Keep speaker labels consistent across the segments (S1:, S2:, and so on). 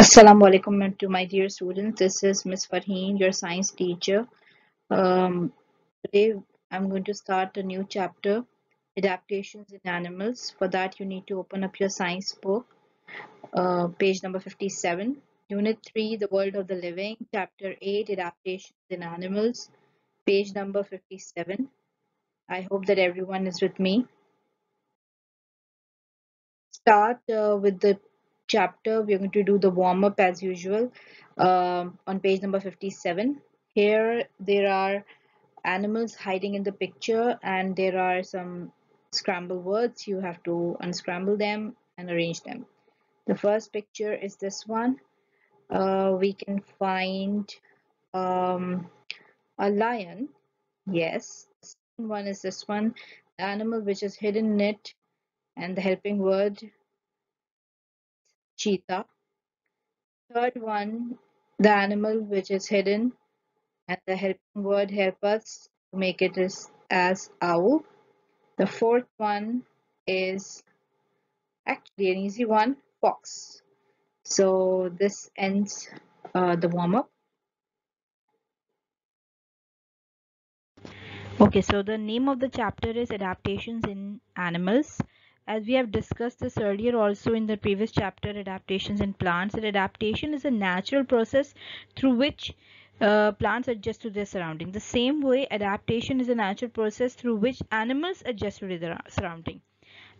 S1: Assalamu alaikum to my dear students. This is Miss Farheen, your science teacher. Um, today I'm going to start a new chapter, Adaptations in Animals. For that you need to open up your science book, uh, page number 57. Unit 3, The World of the Living. Chapter 8, Adaptations in Animals, page number 57. I hope that everyone is with me. Start uh, with the chapter, we're going to do the warm up as usual um, on page number 57. Here there are animals hiding in the picture and there are some scramble words. You have to unscramble them and arrange them. The first picture is this one. Uh, we can find um, a lion. Yes. One is this one. The animal which is hidden in it and the helping word cheetah. Third one, the animal which is hidden and the helping word help us to make it as, as owl. The fourth one is actually an easy one, fox. So this ends uh, the warm-up.
S2: Okay, so the name of the chapter is Adaptations in Animals as we have discussed this earlier also in the previous chapter adaptations in plants that adaptation is a natural process through which uh, plants adjust to their surrounding. The same way adaptation is a natural process through which animals adjust to their surrounding.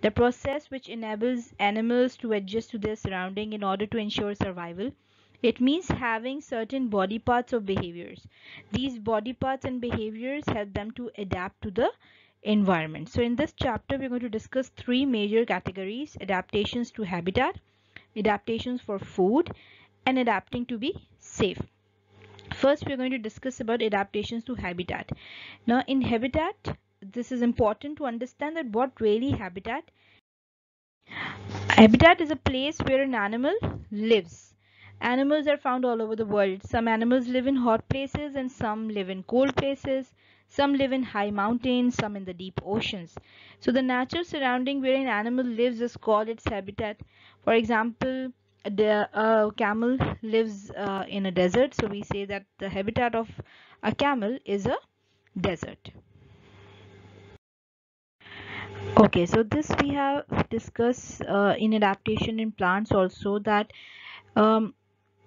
S2: The process which enables animals to adjust to their surrounding in order to ensure survival it means having certain body parts or behaviors. These body parts and behaviors help them to adapt to the environment. So in this chapter, we're going to discuss three major categories, adaptations to habitat, adaptations for food, and adapting to be safe. First, we're going to discuss about adaptations to habitat. Now in habitat, this is important to understand that what really habitat. Habitat is a place where an animal lives. Animals are found all over the world. Some animals live in hot places and some live in cold places. Some live in high mountains, some in the deep oceans. So the natural surrounding where an animal lives is called its habitat. For example, uh, camel lives uh, in a desert. So we say that the habitat of a camel is a desert. Okay, so this we have discussed uh, in adaptation in plants also that um,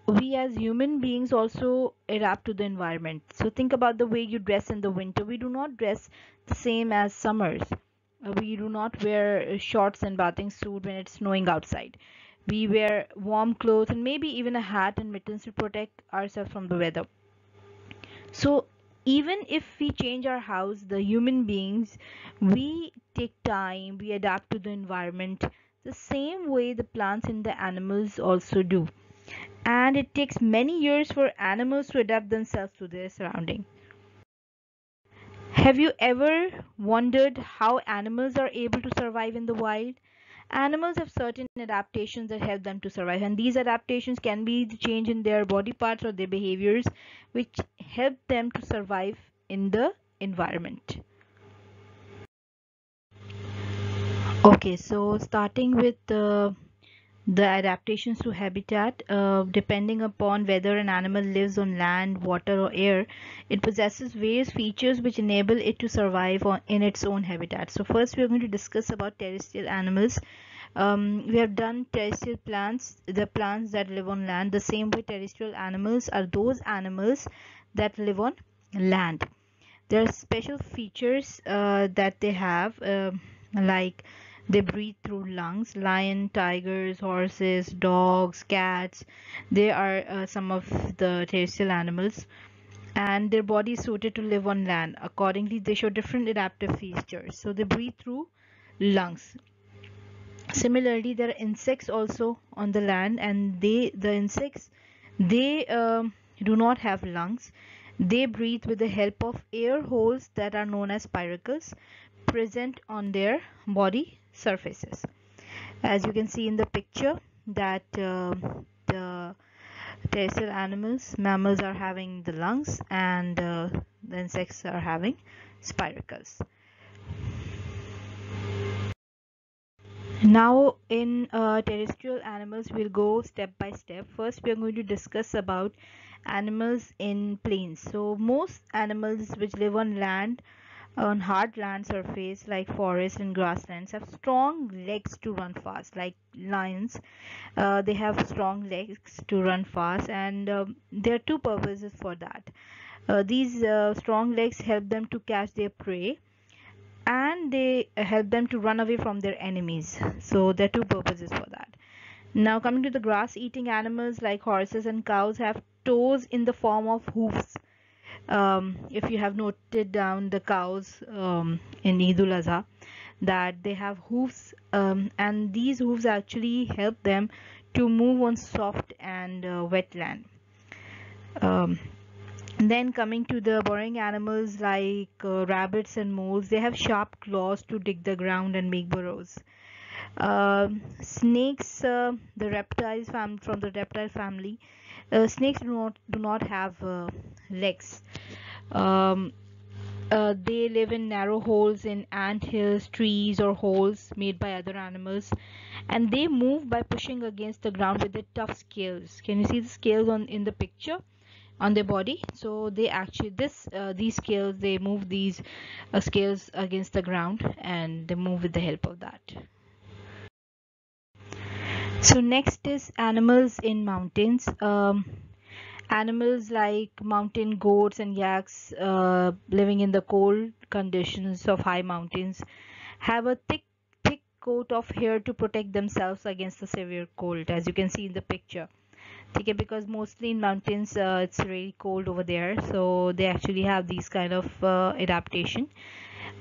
S2: we as human beings also adapt to the environment. So think about the way you dress in the winter. We do not dress the same as summers. Uh, we do not wear shorts and bathing suit when it's snowing outside. We wear warm clothes and maybe even a hat and mittens to protect ourselves from the weather. So even if we change our house the human beings we take time we adapt to the environment the same way the plants and the animals also do and it takes many years for animals to adapt themselves to their surrounding. Have you ever wondered how animals are able to survive in the wild? Animals have certain adaptations that help them to survive and these adaptations can be the change in their body parts or their behaviors which help them to survive in the environment. Okay, so starting with the the adaptations to habitat, uh, depending upon whether an animal lives on land, water or air, it possesses various features which enable it to survive on, in its own habitat. So first we are going to discuss about terrestrial animals. Um, we have done terrestrial plants, the plants that live on land. The same way terrestrial animals are those animals that live on land. There are special features uh, that they have uh, like they breathe through lungs. Lion, tigers, horses, dogs, cats. They are uh, some of the terrestrial animals and their body is suited to live on land. Accordingly, they show different adaptive features. So they breathe through lungs. Similarly, there are insects also on the land and they the insects they um, do not have lungs. They breathe with the help of air holes that are known as spiracles present on their body surfaces. As you can see in the picture that uh, the terrestrial animals mammals are having the lungs and uh, the insects are having spiracles. Now in uh, terrestrial animals we'll go step by step. First we are going to discuss about animals in plains. So most animals which live on land on hard land surface like forests and grasslands have strong legs to run fast like lions uh, they have strong legs to run fast and um, there are two purposes for that. Uh, these uh, strong legs help them to catch their prey and they help them to run away from their enemies. So there are two purposes for that. Now coming to the grass eating animals like horses and cows have toes in the form of hoofs um, if you have noted down the cows um, in Eid al that they have hooves, um, and these hooves actually help them to move on soft and uh, wet land. Um, then coming to the burrowing animals like uh, rabbits and moles they have sharp claws to dig the ground and make burrows. Uh, snakes the reptiles fam from the reptile family snakes do not do not have uh, legs. Um, uh, they live in narrow holes in ant hills trees or holes made by other animals and they move by pushing against the ground with their tough scales. Can you see the scales on in the picture on their body? So they actually this uh, these scales they move these uh, scales against the ground and they move with the help of that so next is animals in mountains. Um, animals like mountain goats and yaks uh, living in the cold conditions of high mountains have a thick thick coat of hair to protect themselves against the severe cold as you can see in the picture. Okay because mostly in mountains uh, it's really cold over there so they actually have these kind of uh, adaptation.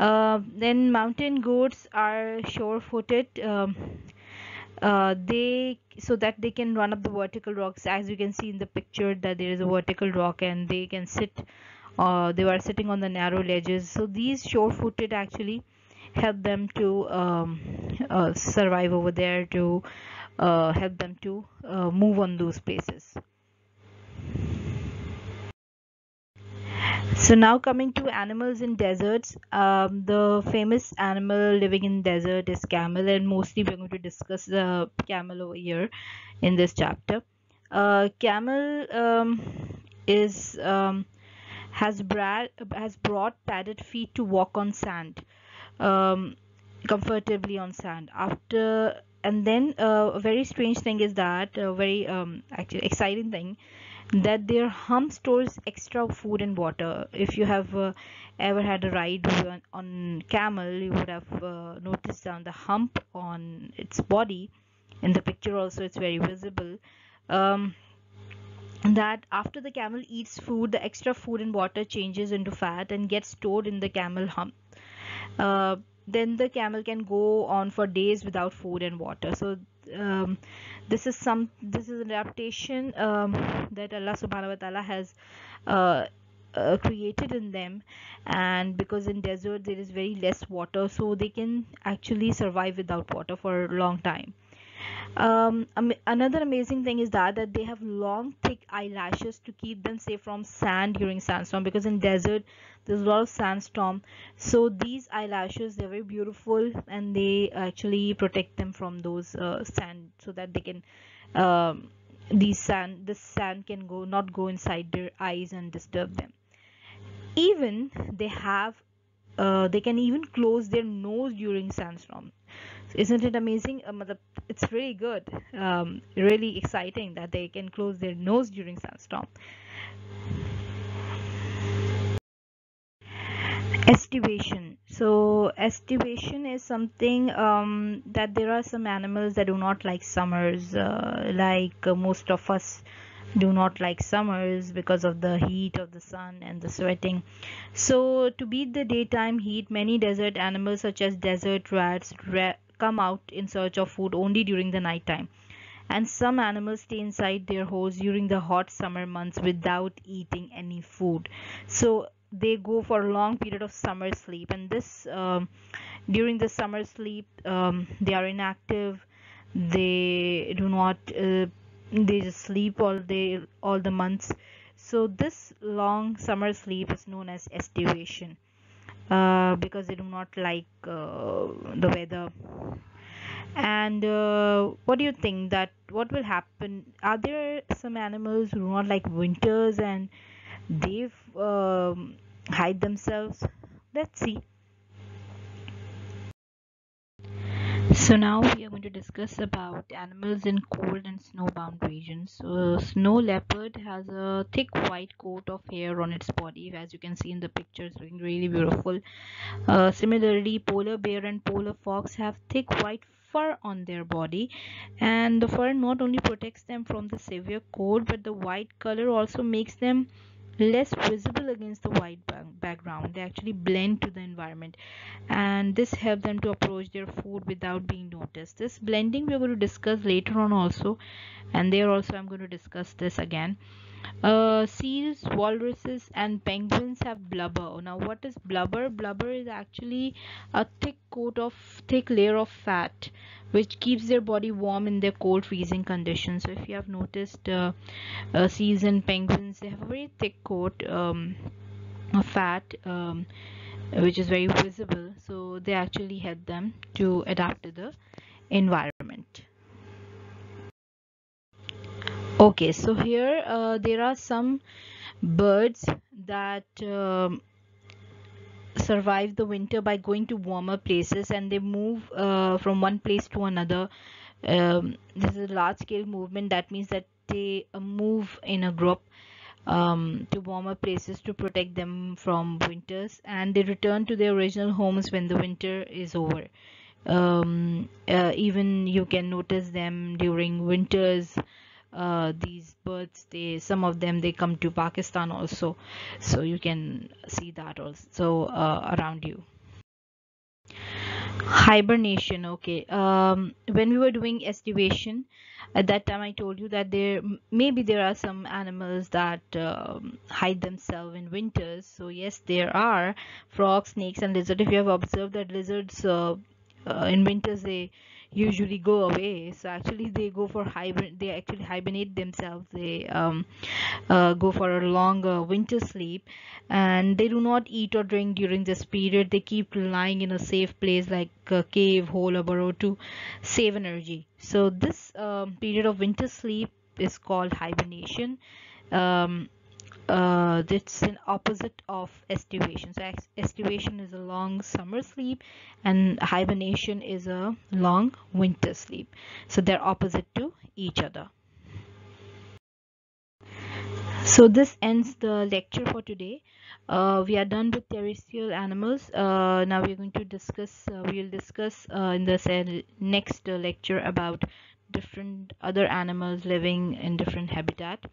S2: Uh, then mountain goats are sure-footed um, uh, they so that they can run up the vertical rocks as you can see in the picture that there is a vertical rock and they can sit uh, they were sitting on the narrow ledges so these sure-footed actually help them to um, uh, survive over there to uh, help them to uh, move on those places. So now coming to animals in deserts, um, the famous animal living in desert is camel and mostly we're going to discuss the camel over here in this chapter. Uh, camel um, is um, has, broad, has broad padded feet to walk on sand um, comfortably on sand after and then uh, a very strange thing is that a very um, actually exciting thing that their hump stores extra food and water. If you have uh, ever had a ride on, on camel you would have uh, noticed on the hump on its body. In the picture also it's very visible. Um, that after the camel eats food the extra food and water changes into fat and gets stored in the camel hump. Uh, then the camel can go on for days without food and water. So um, this is some this is an adaptation um, that Allah subhanahu wa ta'ala has uh, uh, created in them. And because in desert there is very less water so they can actually survive without water for a long time um, another amazing thing is that that they have long thick eyelashes to keep them safe from sand during sandstorm because in desert there's a lot of sandstorm. So these eyelashes they're very beautiful and they actually protect them from those uh, sand so that they can um, sand this sand can go not go inside their eyes and disturb them. Even they have uh, they can even close their nose during sandstorm isn't it amazing? Um, it's really good um, really exciting that they can close their nose during sandstorm estivation. So estivation is something um, that there are some animals that do not like summers uh, like uh, most of us do not like summers because of the heat of the sun and the sweating. So to beat the daytime heat many desert animals such as desert rats come out in search of food only during the night time. And some animals stay inside their holes during the hot summer months without eating any food. So they go for a long period of summer sleep. And this um, during the summer sleep um, they are inactive. They do not uh, they just sleep all day all the months. So this long summer sleep is known as estivation uh, because they do not like uh, the weather. And uh, what do you think that what will happen? Are there some animals who do not like winters and they've um, hide themselves? Let's see so now we are going to discuss about animals in cold and snowbound regions. So snow leopard has a thick white coat of hair on its body as you can see in the pictures looking really beautiful. Uh, similarly polar bear and polar fox have thick white fur on their body and the fur not only protects them from the severe cold but the white color also makes them less visible against the white background. They actually blend to the environment. And this helps them to approach their food without being noticed. This blending we're going to discuss later on also. And there also i'm going to discuss this again. Uh, seals walruses and penguins have blubber. Now what is blubber? Blubber is actually a thick coat of thick layer of fat which keeps their body warm in their cold freezing conditions. So if you have noticed uh, uh, seals and penguins they have a very thick coat um, of fat um, which is very visible. So they actually help them to adapt to the environment. Okay so here uh, there are some birds that um, survive the winter by going to warmer places and they move uh, from one place to another. Um, this is a large scale movement. That means that they uh, move in a group um, to warmer places to protect them from winters and they return to their original homes when the winter is over. Um, uh, even you can notice them during winters uh, these birds they some of them they come to Pakistan also. So you can see that also uh, around you. Hibernation okay. Um, when we were doing estivation at that time I told you that there maybe there are some animals that um, hide themselves in winters. So yes there are frogs snakes and lizards if you have observed that lizards uh, uh, in winters they usually go away. So actually they go for hibernate they actually hibernate themselves. They um, uh, go for a long winter sleep. And they do not eat or drink during this period. They keep lying in a safe place like a cave hole or burrow to save energy. So this um, period of winter sleep is called hibernation. Um, uh, that's an opposite of estivation. So estivation is a long summer sleep and hibernation is a long winter sleep. So they're opposite to each other. So this ends the lecture for today. Uh, we are done with terrestrial animals. Uh, now we're going to discuss, uh, we'll discuss uh, in the next lecture about different other animals living in different habitat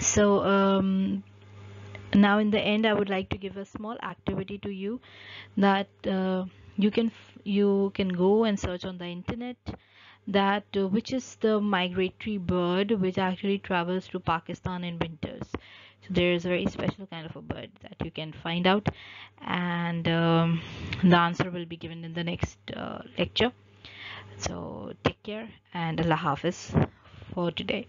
S2: so um, now in the end I would like to give a small activity to you that uh, you can you can go and search on the internet that uh, which is the migratory bird which actually travels to Pakistan in winters. So there is a very special kind of a bird that you can find out and um, the answer will be given in the next uh, lecture. So take care and Allah Hafiz for today